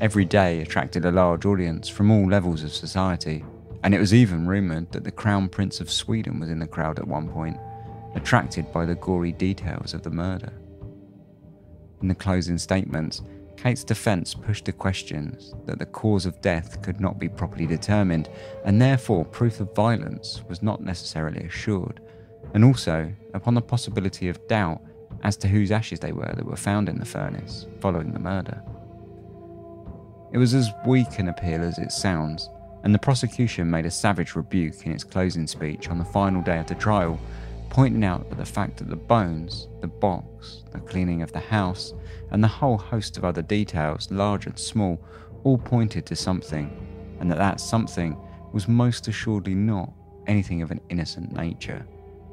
Every day attracted a large audience from all levels of society, and it was even rumoured that the Crown Prince of Sweden was in the crowd at one point, attracted by the gory details of the murder. In the closing statements, Kate's defence pushed the questions that the cause of death could not be properly determined, and therefore proof of violence was not necessarily assured, and also upon the possibility of doubt as to whose ashes they were that were found in the furnace following the murder. It was as weak an appeal as it sounds, and the prosecution made a savage rebuke in its closing speech on the final day of the trial, pointing out that the fact that the bones, the box, the cleaning of the house, and the whole host of other details, large and small, all pointed to something, and that that something was most assuredly not anything of an innocent nature.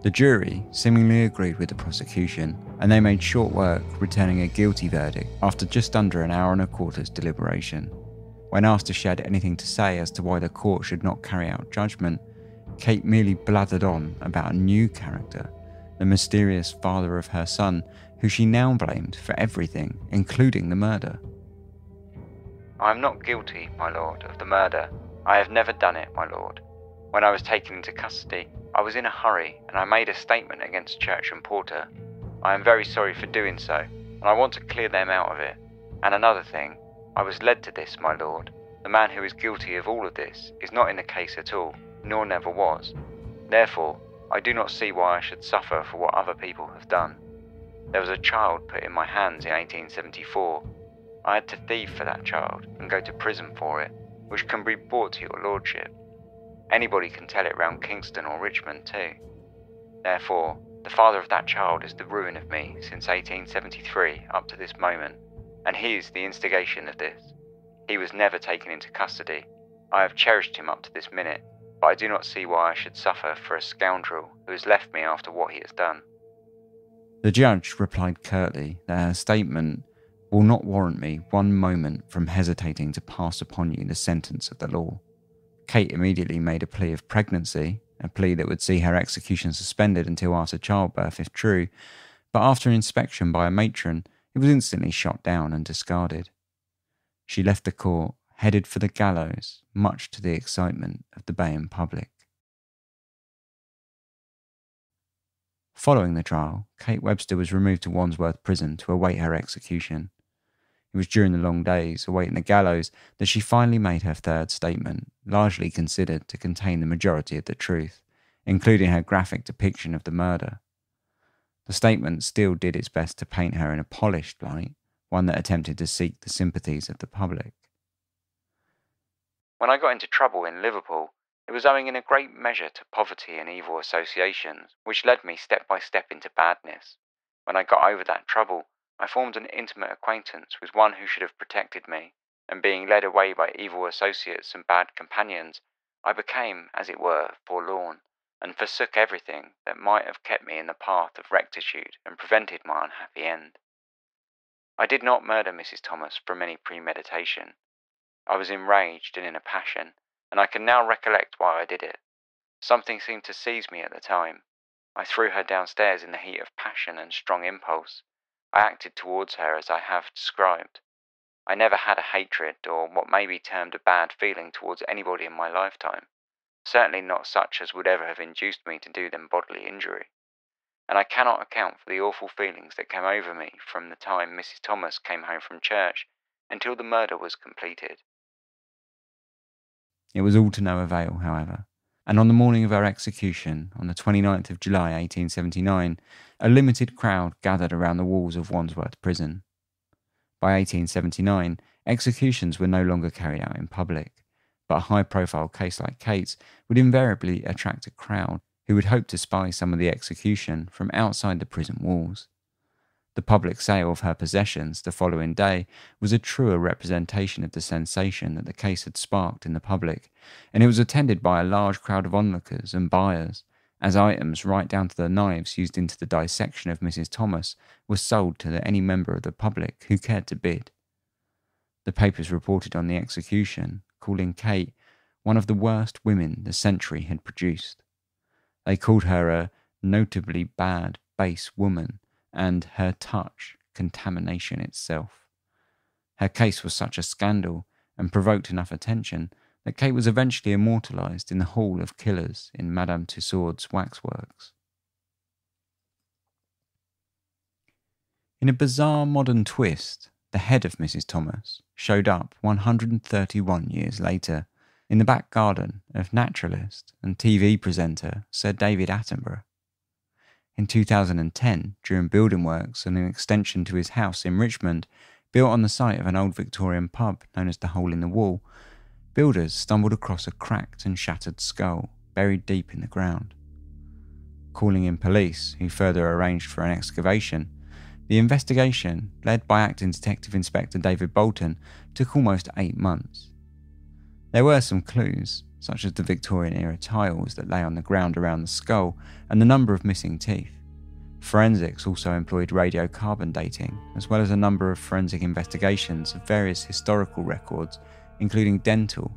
The jury seemingly agreed with the prosecution, and they made short work returning a guilty verdict after just under an hour and a quarter's deliberation. When asked if she had anything to say as to why the court should not carry out judgment, Kate merely blathered on about a new character, the mysterious father of her son, who she now blamed for everything, including the murder. I am not guilty, my lord, of the murder. I have never done it, my lord. When I was taken into custody, I was in a hurry and I made a statement against Church and Porter. I am very sorry for doing so, and I want to clear them out of it. And another thing, I was led to this, my lord. The man who is guilty of all of this is not in the case at all, nor never was. Therefore, I do not see why I should suffer for what other people have done. There was a child put in my hands in 1874. I had to thieve for that child and go to prison for it, which can be brought to your lordship. Anybody can tell it round Kingston or Richmond too. Therefore, the father of that child is the ruin of me since 1873 up to this moment, and he is the instigation of this. He was never taken into custody. I have cherished him up to this minute, but I do not see why I should suffer for a scoundrel who has left me after what he has done. The judge replied curtly that her statement will not warrant me one moment from hesitating to pass upon you the sentence of the law. Kate immediately made a plea of pregnancy, a plea that would see her execution suspended until after childbirth if true, but after an inspection by a matron, it was instantly shot down and discarded. She left the court, headed for the gallows, much to the excitement of the Bayham public. Following the trial, Kate Webster was removed to Wandsworth Prison to await her execution. It was during the long days awaiting the gallows that she finally made her third statement, largely considered to contain the majority of the truth, including her graphic depiction of the murder. The statement still did its best to paint her in a polished light, one that attempted to seek the sympathies of the public. When I got into trouble in Liverpool, it was owing in a great measure to poverty and evil associations, which led me step by step into badness. When I got over that trouble, I formed an intimate acquaintance with one who should have protected me, and being led away by evil associates and bad companions, I became, as it were, forlorn, and forsook everything that might have kept me in the path of rectitude and prevented my unhappy end. I did not murder Mrs. Thomas from any premeditation. I was enraged and in a passion, and I can now recollect why I did it. Something seemed to seize me at the time. I threw her downstairs in the heat of passion and strong impulse, I acted towards her as I have described. I never had a hatred or what may be termed a bad feeling towards anybody in my lifetime, certainly not such as would ever have induced me to do them bodily injury. And I cannot account for the awful feelings that came over me from the time Mrs. Thomas came home from church until the murder was completed. It was all to no avail, however and on the morning of her execution, on the 29th of July 1879, a limited crowd gathered around the walls of Wandsworth Prison. By 1879, executions were no longer carried out in public, but a high profile case like Kate's would invariably attract a crowd who would hope to spy some of the execution from outside the prison walls. The public sale of her possessions the following day was a truer representation of the sensation that the case had sparked in the public, and it was attended by a large crowd of onlookers and buyers, as items right down to the knives used into the dissection of Mrs. Thomas were sold to any member of the public who cared to bid. The papers reported on the execution, calling Kate one of the worst women the century had produced. They called her a notably bad, base woman and her touch contamination itself. Her case was such a scandal and provoked enough attention that Kate was eventually immortalized in the Hall of Killers in Madame Tussaud's waxworks. In a bizarre modern twist, the head of Mrs. Thomas showed up 131 years later in the back garden of naturalist and TV presenter Sir David Attenborough. In 2010, during building works on an extension to his house in Richmond, built on the site of an old Victorian pub known as the Hole in the Wall, builders stumbled across a cracked and shattered skull buried deep in the ground. Calling in police, who further arranged for an excavation, the investigation, led by Acting Detective Inspector David Bolton, took almost eight months. There were some clues, such as the Victorian era tiles that lay on the ground around the skull and the number of missing teeth. Forensics also employed radiocarbon dating, as well as a number of forensic investigations of various historical records, including dental,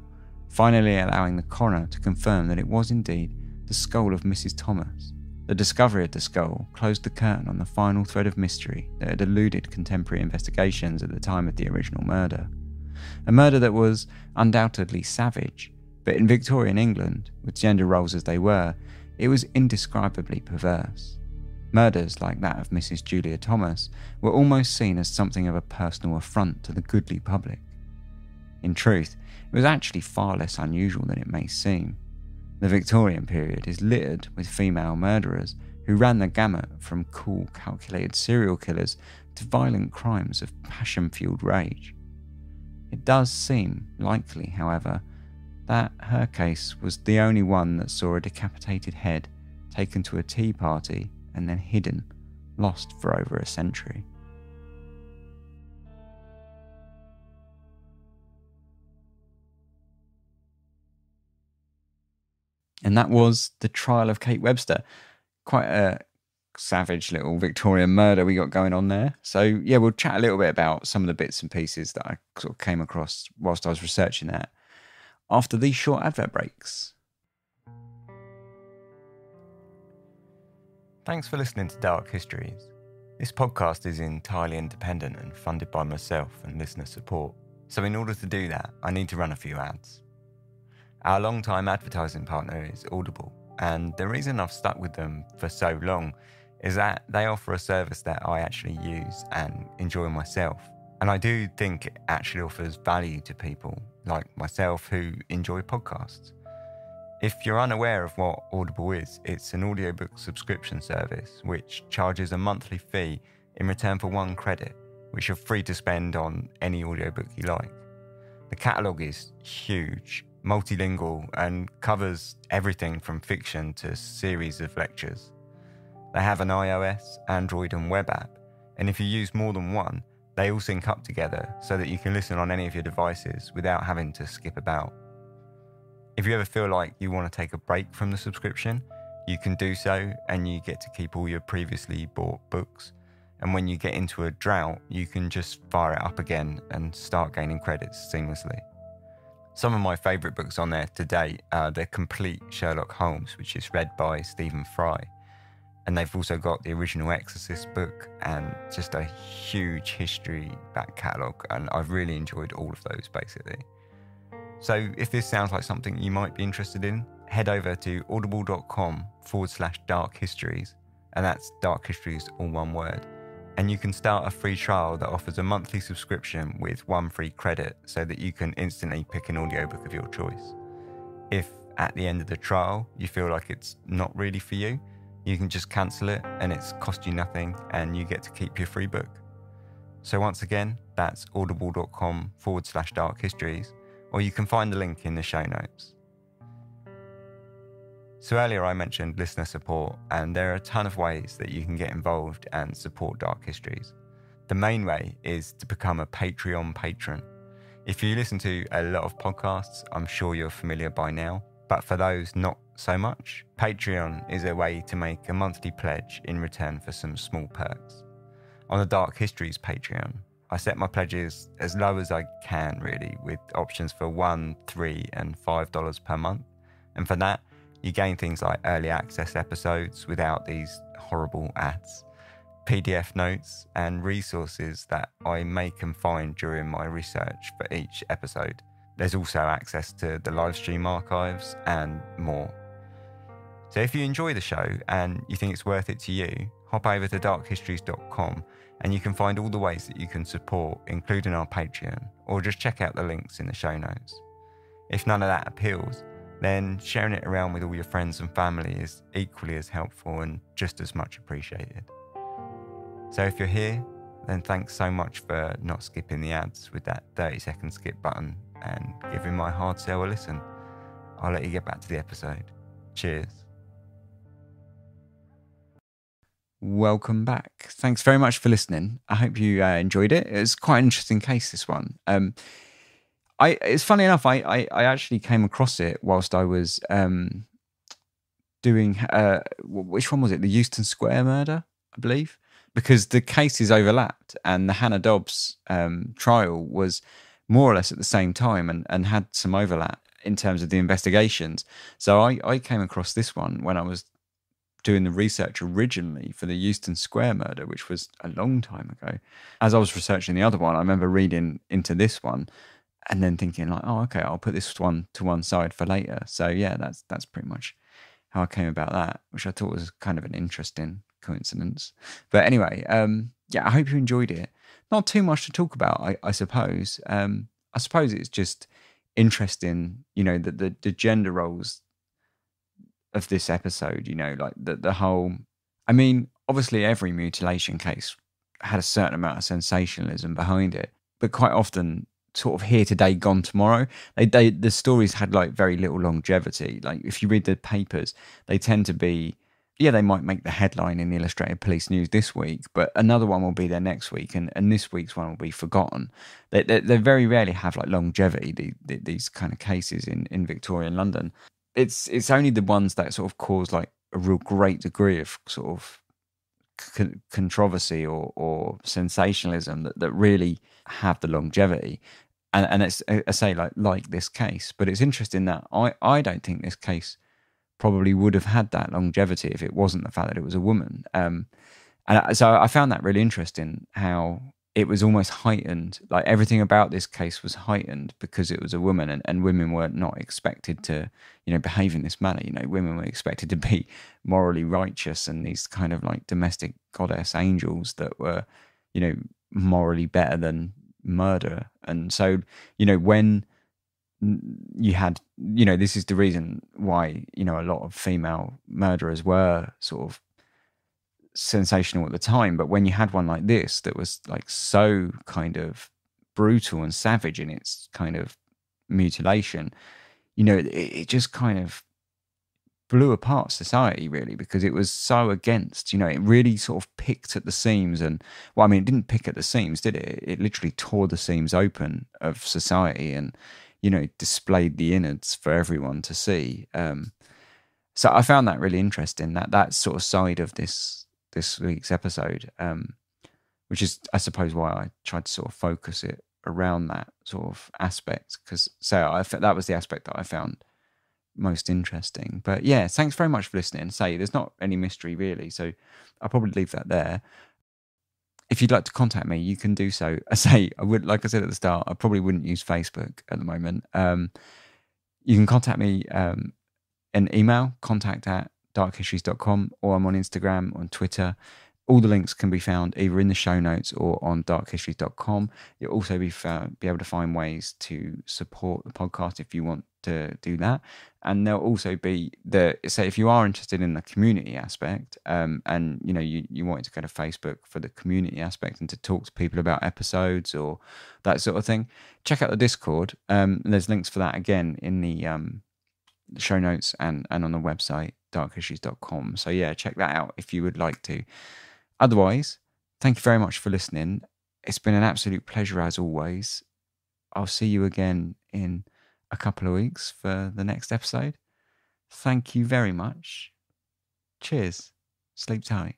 finally allowing the coroner to confirm that it was indeed the skull of Mrs. Thomas. The discovery of the skull closed the curtain on the final thread of mystery that had eluded contemporary investigations at the time of the original murder. A murder that was undoubtedly savage, but in Victorian England, with gender roles as they were, it was indescribably perverse. Murders like that of Mrs. Julia Thomas were almost seen as something of a personal affront to the goodly public. In truth, it was actually far less unusual than it may seem. The Victorian period is littered with female murderers who ran the gamut from cool, calculated serial killers to violent crimes of passion fueled rage. It does seem likely, however, that her case was the only one that saw a decapitated head taken to a tea party and then hidden, lost for over a century. And that was the trial of Kate Webster. Quite a savage little Victorian murder we got going on there. So yeah, we'll chat a little bit about some of the bits and pieces that I sort of came across whilst I was researching that after these short advert breaks. Thanks for listening to Dark Histories. This podcast is entirely independent and funded by myself and listener support. So, in order to do that, I need to run a few ads. Our long-time advertising partner is Audible, and the reason I've stuck with them for so long is that they offer a service that I actually use and enjoy myself. And I do think it actually offers value to people like myself who enjoy podcasts. If you're unaware of what Audible is, it's an audiobook subscription service which charges a monthly fee in return for one credit, which you're free to spend on any audiobook you like. The catalogue is huge multilingual, and covers everything from fiction to series of lectures. They have an iOS, Android, and web app, and if you use more than one, they all sync up together so that you can listen on any of your devices without having to skip about. If you ever feel like you want to take a break from the subscription, you can do so and you get to keep all your previously bought books. And when you get into a drought, you can just fire it up again and start gaining credits seamlessly. Some of my favourite books on there to date are The Complete Sherlock Holmes, which is read by Stephen Fry. And they've also got the original Exorcist book and just a huge history back catalogue. And I've really enjoyed all of those basically. So if this sounds like something you might be interested in, head over to audible.com forward slash dark histories. And that's dark histories, all one word and you can start a free trial that offers a monthly subscription with one free credit so that you can instantly pick an audiobook of your choice. If at the end of the trial you feel like it's not really for you, you can just cancel it and it's cost you nothing and you get to keep your free book. So once again, that's audible.com forward slash dark histories, or you can find the link in the show notes. So, earlier I mentioned listener support, and there are a ton of ways that you can get involved and support Dark Histories. The main way is to become a Patreon patron. If you listen to a lot of podcasts, I'm sure you're familiar by now, but for those not so much, Patreon is a way to make a monthly pledge in return for some small perks. On the Dark Histories Patreon, I set my pledges as low as I can, really, with options for one, three, and five dollars per month. And for that, you gain things like early access episodes without these horrible ads, PDF notes, and resources that I make and find during my research for each episode. There's also access to the live stream archives and more. So if you enjoy the show and you think it's worth it to you, hop over to darkhistories.com and you can find all the ways that you can support, including our Patreon, or just check out the links in the show notes. If none of that appeals, then sharing it around with all your friends and family is equally as helpful and just as much appreciated. So if you're here, then thanks so much for not skipping the ads with that 30 second skip button and giving my hard sell a listen. I'll let you get back to the episode. Cheers. Welcome back. Thanks very much for listening. I hope you uh, enjoyed it. It was quite an interesting case, this one. Um, I it's funny enough. I, I, I actually came across it whilst I was um, doing uh, which one was it? The Euston Square murder, I believe, because the cases overlapped and the Hannah Dobbs um, trial was more or less at the same time and, and had some overlap in terms of the investigations. So I, I came across this one when I was doing the research originally for the Euston Square murder, which was a long time ago. As I was researching the other one, I remember reading into this one and then thinking like, oh, okay, I'll put this one to one side for later. So yeah, that's that's pretty much how I came about that, which I thought was kind of an interesting coincidence. But anyway, um, yeah, I hope you enjoyed it. Not too much to talk about, I, I suppose. Um, I suppose it's just interesting, you know, that the, the gender roles of this episode, you know, like the the whole. I mean, obviously, every mutilation case had a certain amount of sensationalism behind it, but quite often sort of here today, gone tomorrow. They, they the stories had like very little longevity. Like if you read the papers, they tend to be yeah, they might make the headline in the Illustrated Police News this week, but another one will be there next week, and, and this week's one will be forgotten. They, they, they very rarely have like longevity. The, the, these kind of cases in, in Victorian London, it's it's only the ones that sort of cause like a real great degree of sort of con- controversy or, or sensationalism that, that really have the longevity. And, and it's, I say, like, like this case. But it's interesting that I, I don't think this case probably would have had that longevity if it wasn't the fact that it was a woman. Um, and so I found that really interesting how it was almost heightened. Like everything about this case was heightened because it was a woman, and, and women were not expected to, you know, behave in this manner. You know, women were expected to be morally righteous and these kind of like domestic goddess angels that were, you know, morally better than murder. And so, you know, when you had, you know, this is the reason why, you know, a lot of female murderers were sort of sensational at the time, but when you had one like this that was like so kind of brutal and savage in its kind of mutilation, you know, it, it just kind of blew apart society really because it was so against you know it really sort of picked at the seams and well i mean it didn't pick at the seams did it? It literally tore the seams open of society and you know displayed the innards for everyone to see um so i found that really interesting that that sort of side of this this week's episode, um, which is, I suppose, why I tried to sort of focus it around that sort of aspect. Because so I that was the aspect that I found most interesting. But yeah, thanks very much for listening. Say there's not any mystery really, so I'll probably leave that there. If you'd like to contact me, you can do so. [laughs] I say I would, like I said at the start, I probably wouldn't use Facebook at the moment. Um, you can contact me um, an email contact at darkhistories.com or I'm on Instagram, on Twitter. All the links can be found either in the show notes or on darkhistories.com. You'll also be, found, be able to find ways to support the podcast if you want to do that. And there'll also be the so if you are interested in the community aspect, um, and you know you you wanted to go to Facebook for the community aspect and to talk to people about episodes or that sort of thing, check out the Discord. Um, there's links for that again in the um, show notes and and on the website darkhistories.com. So, yeah, check that out if you would like to. Otherwise, thank you very much for listening. It's been an absolute pleasure as always. I'll see you again in a couple of weeks for the next episode. Thank you very much. Cheers. Sleep tight.